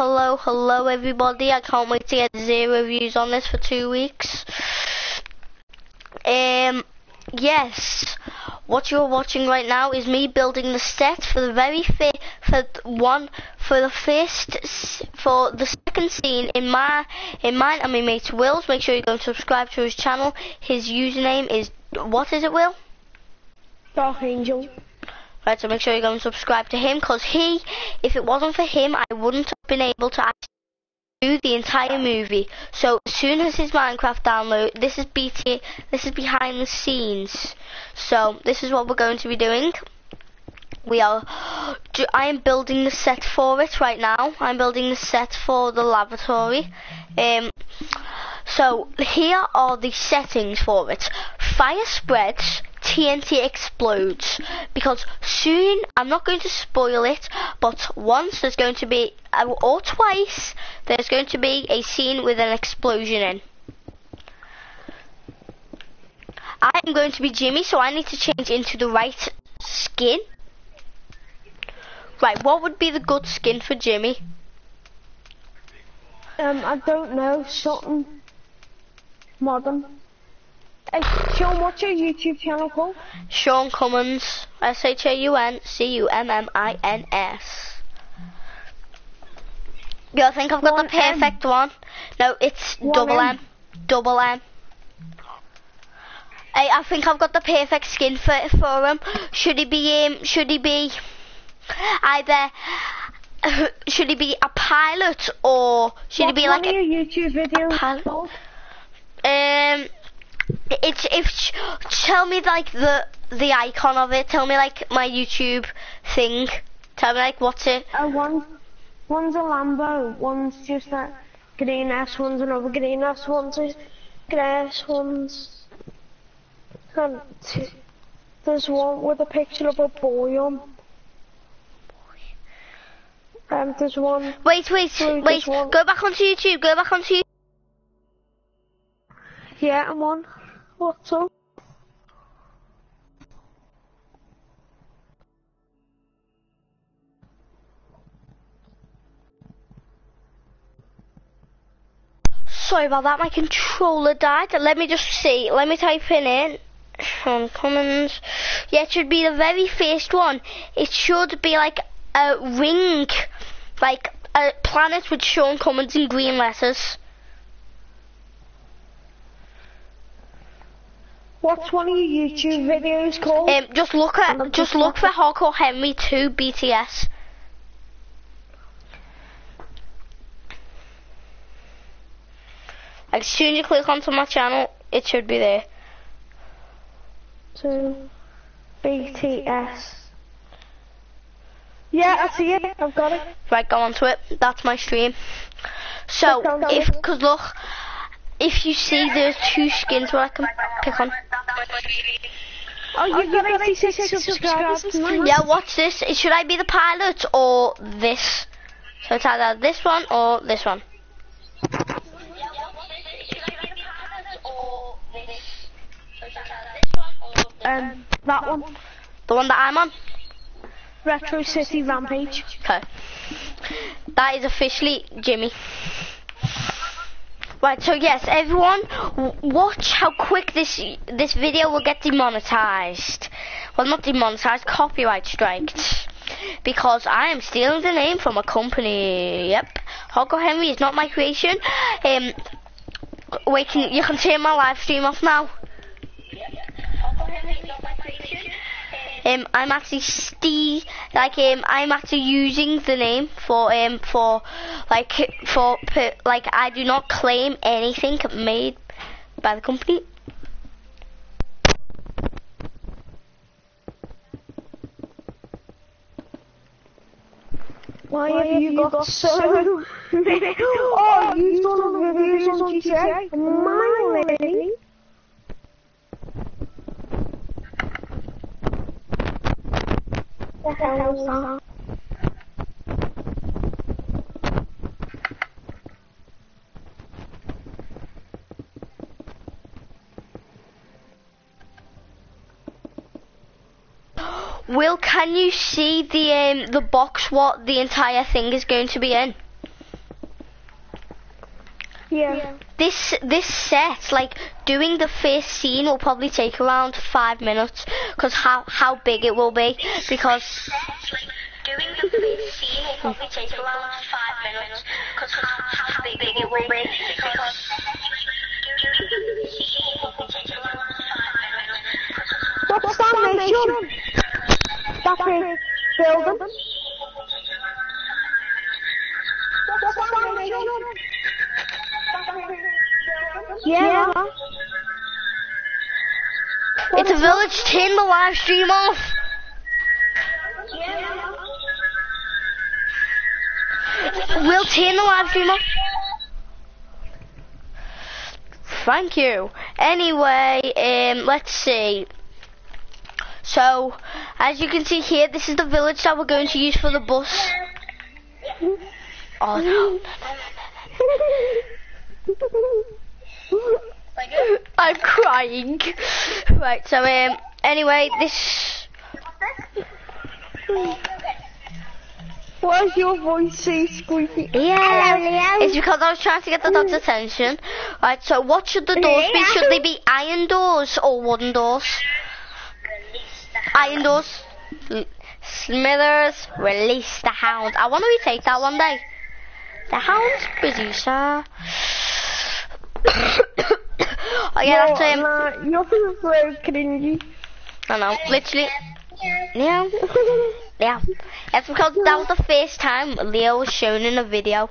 hello, hello everybody. I can't wait to get zero views on this for two weeks. Um, yes, what you're watching right now is me building the set for the very first, for one, for the first, for the second scene in my, in mine and my mate Will's. Make sure you go and subscribe to his channel. His username is, what is it, Will? Dark Angel. Right, so make sure you go and subscribe to him, because he, if it wasn't for him, I wouldn't have been able to do the entire movie. So as soon as his Minecraft download, this is BT, this is behind the scenes. So this is what we're going to be doing. We are, I am building the set for it right now. I'm building the set for the lavatory. Um, so here are the settings for it. Fire spreads, TNT explodes. Because soon I'm not going to spoil it but once there's going to be uh, or twice there's going to be a scene with an explosion in. I'm going to be Jimmy so I need to change into the right skin. Right what would be the good skin for Jimmy? Um I don't know. Something modern Hey, Shaun, what's your YouTube channel called? Shaun Cummins. S-H-A-U-N-C-U-M-M-I-N-S. Yeah, I think I've got one the perfect M. one. No, it's one double M. M. Double M. Hey, I think I've got the perfect skin for for him. Should he be um, Should he be either? should he be a pilot or should what he be like a YouTube video? A pilot? Um it's if tell me like the the icon of it. Tell me like my YouTube thing. Tell me like what's it? Uh, one one's a Lambo. One's just a green S. One's another green S. One's a grass. One's and there's one with a picture of a boy on. Um, there's one. Wait, wait, wait. One. Go back onto YouTube. Go back onto. YouTube. Yeah, I'm on. What's up? Sorry about that, my controller died. Let me just see. Let me type in it. Shaun Cummins. Yeah, it should be the very first one. It should be like a ring, like a planet with Shaun Cummins in green letters. What's one of your YouTube videos called? Um, just look at, just look for Hardcore Henry 2 BTS. As soon as you click onto my channel, it should be there. To BTS. Yeah, I see it. I've got it. Right, go onto it. That's my stream. So, if, cause look, if you see there's two skins where I can pick on. Oh, you've oh, got 86 subscribers. Yeah, watch this. Should I be the pilot or this? So it's either this one or this one. Um, that one. The one that I'm on? Retro City Rampage. Okay. That is officially Jimmy. Right, so yes, everyone, watch how quick this this video will get demonetized. Well, not demonetized, copyright striked. Because I am stealing the name from a company. Yep, Hardcore Henry is not my creation. Um, can, you can turn my live stream off now. Um, I'm actually Steve, like um, I'm actually using the name for um for like for like I do not claim anything made by the company. Why have you got so many? Oh, you saw the videos on GTA? My lady. The hell was that? Will, can you see the um, the box what the entire thing is going to be in? Yeah. This this set, like doing the first scene, will probably take around five minutes, because how how big it will be, because. Doing the will probably take around five minutes, because big it will be. What's that mission? That big building? Mission? Yeah. It's a village. Turn the live stream off. We'll turn the live stream off. Thank you. Anyway, um, let's see. So, as you can see here, this is the village that we're going to use for the bus. Oh no. I'm crying. Right, so um anyway, this Why is your voice so squeaky? Yeah, oh. it's because I was trying to get the dog's attention. Right, so what should the doors be? Should they be iron doors or wooden doors? Iron doors. Smithers, release the hound. I want to retake that one day. The hound's busy, sir. oh yeah, that's him. Nah, you're so cringy. I know, literally. Yeah, yeah. It's because that was the first time Leo was shown in a video.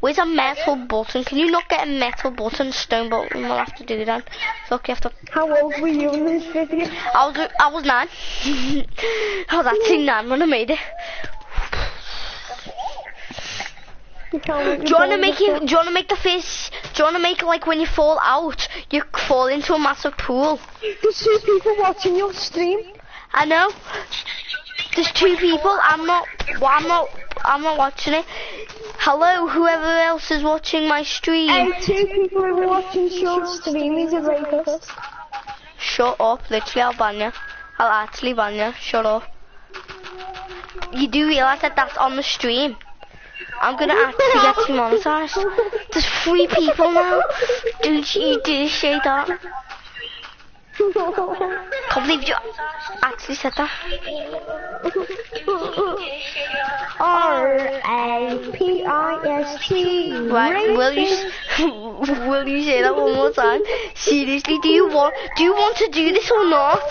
Where's a metal button? Can you not get a metal button, stone button? We'll have to do that. Look, you have to. How old were you in this video? I was I was nine. I was actually nine when I made it. You can't let Do you wanna make it? Do you wanna make the face? Do you wanna make it like when you fall out, you fall into a massive pool? There's two people watching your stream. I know. There's two people. I'm not. Well, I'm not. I'm not watching it. Hello, whoever else is watching my stream. Hey, two people who are watching your stream. He's a rapist. Shut up. Literally, I'll ban you. I'll actually ban you. Shut up. You do realise that that's on the stream. I'm gonna actually get demonetized. There's three people now. Don't you dare say that. Can't believe you actually said that. R A P I S T. Right, will you will you say that one more time? Seriously, do you want do you want to do this or not?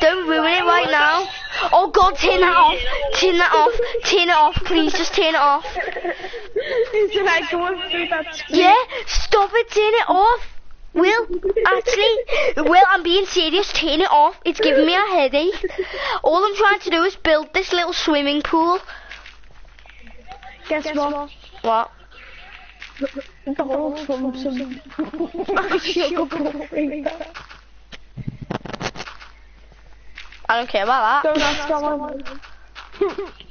Don't ruin it right now. Oh God, turn that off, turn that off, turn it off, please, just turn it off. Is it like going through that? Yeah, stop it, turn it off. Will, actually, Will, I'm being serious, turn it off. It's giving me a headache. All I'm trying to do is build this little swimming pool. Guess what? What? Donald Trump's a sugar rapist. I don't care about that. Don't ask Donald.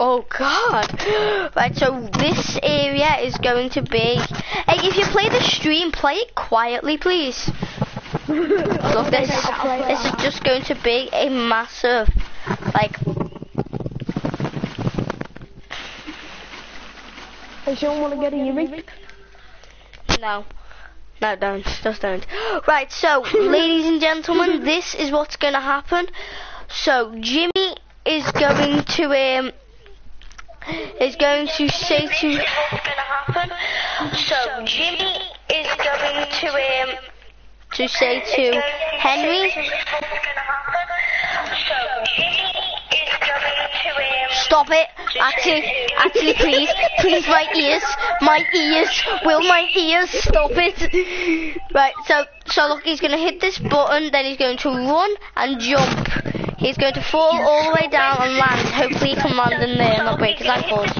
Oh god. Right, so this area is going to be... Hey, if you play the stream, play it quietly, please. Look, this, this is just going to be a massive, like, I don't want to get a Yumi. no. No, don't. Just don't. Right, so, ladies and gentlemen, this is what's going to happen. So, Jimmy is going to, um, is going to say to... What's going to happen? So, Jimmy is going to, um, to say to Henry... Stop it. Actually, actually, please, please, my ears, my ears, will my ears stop it? Right, so, so look, he's gonna hit this button, then he's going to run and jump. He's going to fall all the way down and land. Hopefully he can land in there, and not break his ankles.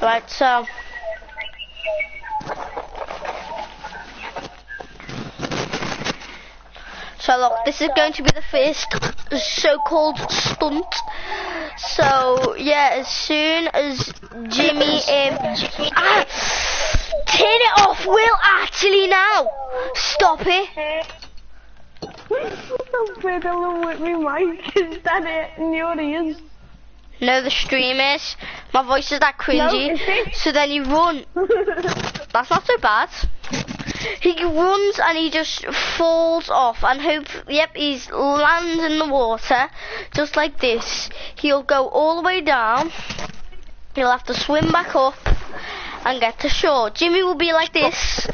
Right, so. This is going to be the first so-called stunt. So yeah, as soon as Jimmy um ah, turn it off, Will actually now. Stop it. I'm fiddling with me mic. Is that it in your ears? No, the stream is. My voice is that cringy. No? So then you run. That's not so bad. He runs and he just falls off and hope, yep, he's lands in the water, just like this. He'll go all the way down. He'll have to swim back up and get to shore. Jimmy will be like this,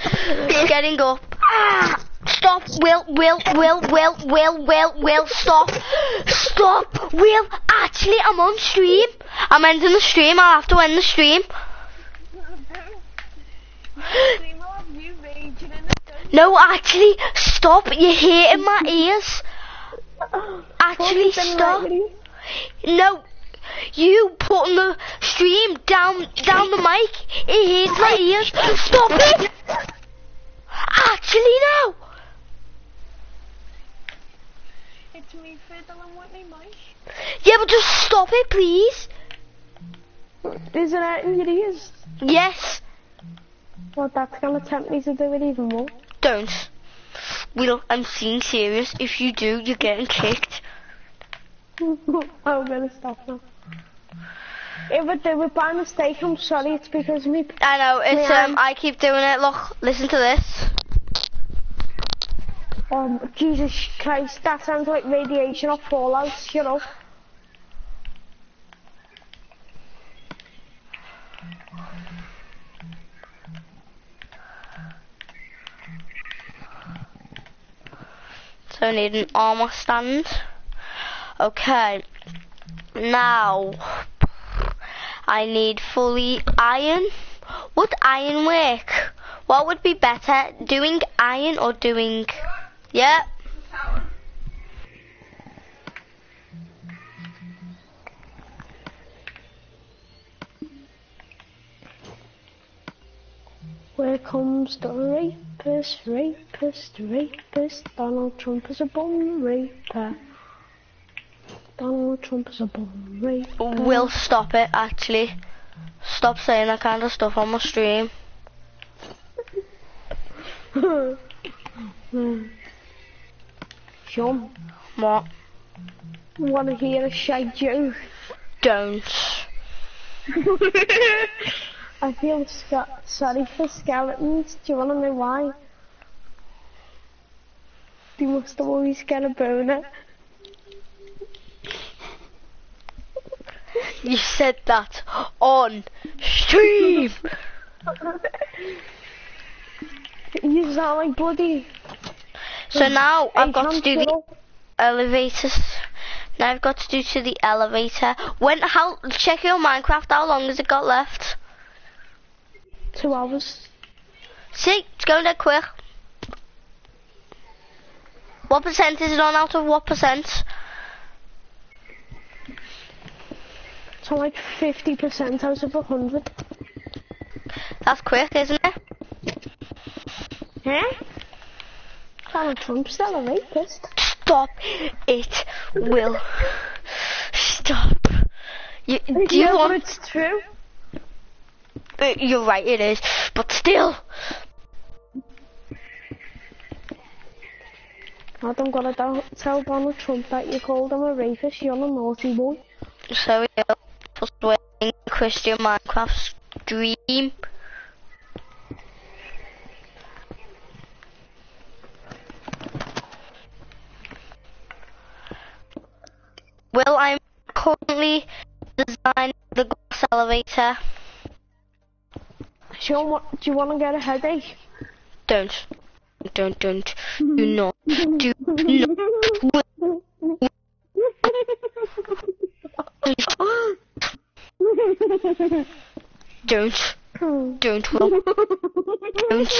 getting up. Ah! Stop, Will, Will, Will, Will, Will, Will, Will, stop. Stop, Will, actually, I'm on stream. I'm ending the stream, I'll have to end the stream. No, actually, stop, you're hitting my ears. Actually, stop. No, you putting the stream down down the mic. It hits my ears. Stop it! Actually, no. It's me fiddling with me mic. Yeah, but just stop it, please. Is it out in your ears? Yes. Well, that's gonna tempt me to do it even more. Don't. Will, I'm being serious. If you do, you're getting kicked. I'm gonna stop now. If I do it by mistake, I'm sorry. It's because me. I know. It's um. I keep doing it. Look, listen to this. Um, Jesus Christ, that sounds like radiation or fallout. You know. So need an armor stand. Okay. Now I need fully iron. Would iron work? What would be better, doing iron or doing? Yeah. Where comes the rapist, rapist, rapist? Donald Trump is a bomb raper. Donald Trump is a bomb raper. Will stop it. Actually, stop saying that kind of stuff on my stream. Shaun, What? wanna hear a shite joke? Don't. I feel sorry for skeletons. Do you wanna know why? They must have always get a boner. You said that on stream. You sound like bloody. So now I've got to do the elevators. Now I've got to do to the elevator. When how check your Minecraft? How long has it got left? Two hours. See, it's going dead quick. What percent is it on out of what percent? So like 50% out of 100. That's quick, isn't it? Huh? Donald Trump's still a rapist. Stop it, Will. Stop. You, do you yeah, but want? it's true. Uh, You're right, it is. But still, I'm gonna tell Donald Trump that you called him a rapist. You're a naughty boy. so yeah, persuading Christian Minecraft stream. Well, I'm currently designing the glass elevator. Shaun, what, do you want to get a headache? Don't, don't, don't, do not, do not. Don't, don't, Will. Don't,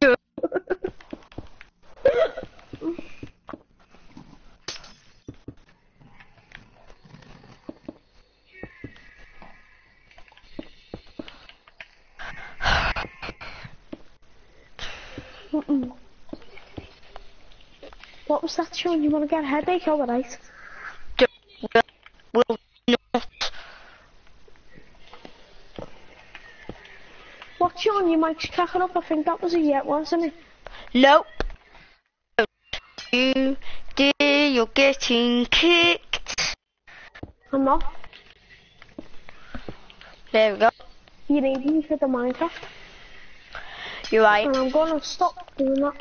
don't. What's that, Shaun? you want to get a headache overnight. Will not. Shaun? your You might cracking up. I think that was a yet, wasn't it? Nope. You dear, you're getting kicked. I'm not. There we go. You need me for the Minecraft. You're right. And I'm gonna stop doing that.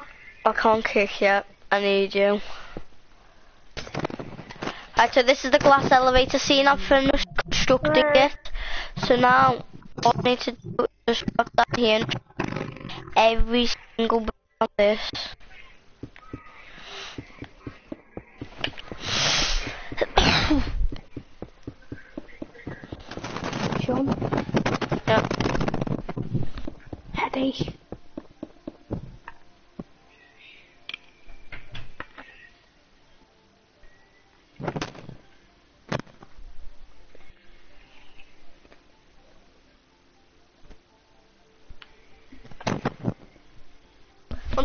I can't kick yet. I need you. Right, so this is the glass elevator scene I've finished constructing it. So now, all I need to do is just put that here and every single bit of this. Shaun, yeah. headache.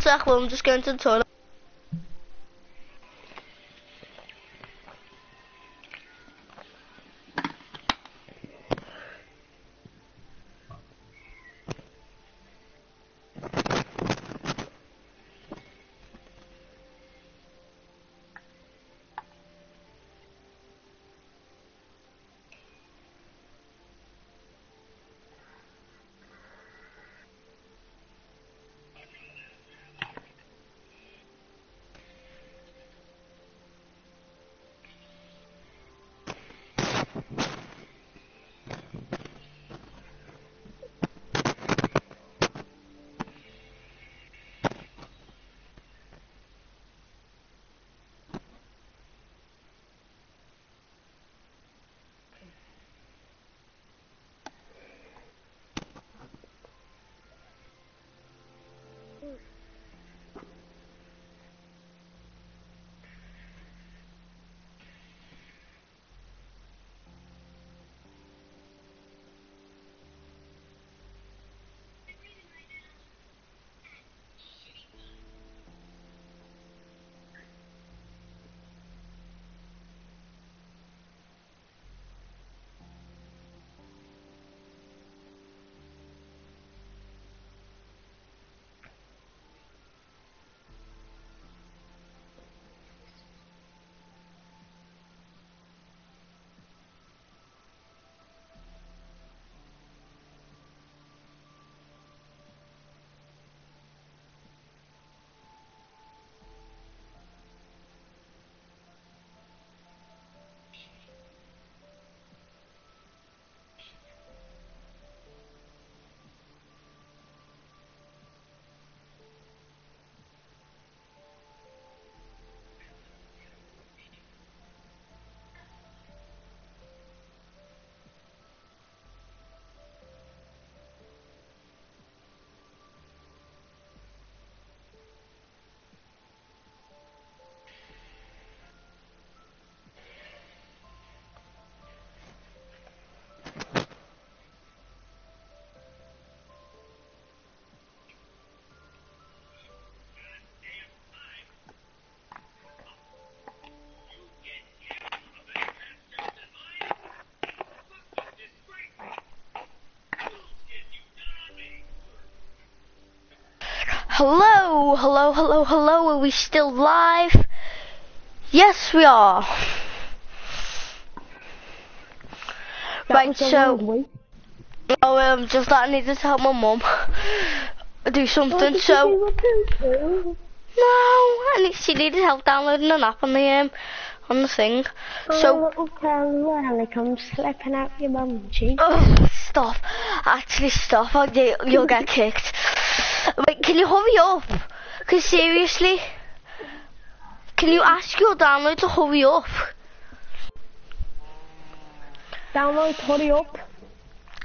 Well, I'm just going to the toilet. Hello, hello, hello, hello. Are we still live? Yes, we are. That Right, so-. Oh, um, just that I needed to help my mum do something. So a poo-poo? no, and she needed help downloading an app on the um on the thing. Oh, So little curly whirly comes slipping out your cheek. oh, stop. Actually, stop. Or you- you'll get kicked. Wait, can you hurry up? Cause seriously, can you ask your download to hurry up? Download, hurry up.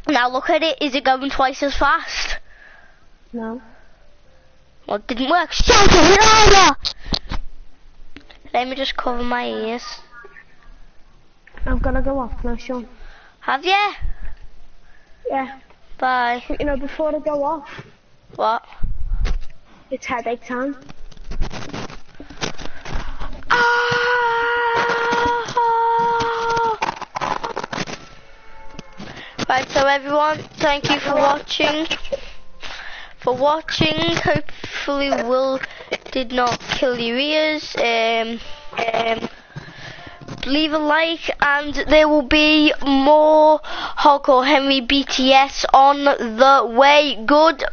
Now look at it. Is it going twice as fast? No. Well, it didn't work. Shout it louder! Let me just cover my ears. I'm gonna go off now, Shaun. Have you? Yeah. Bye. You know, before I go off, What? it's headache time. Ah! Right, so everyone, thank you for watching. for watching. Hopefully, Will did not kill your ears. Um, um, leave a like, and there will be more Hardcore Henry BTS on the way. Good.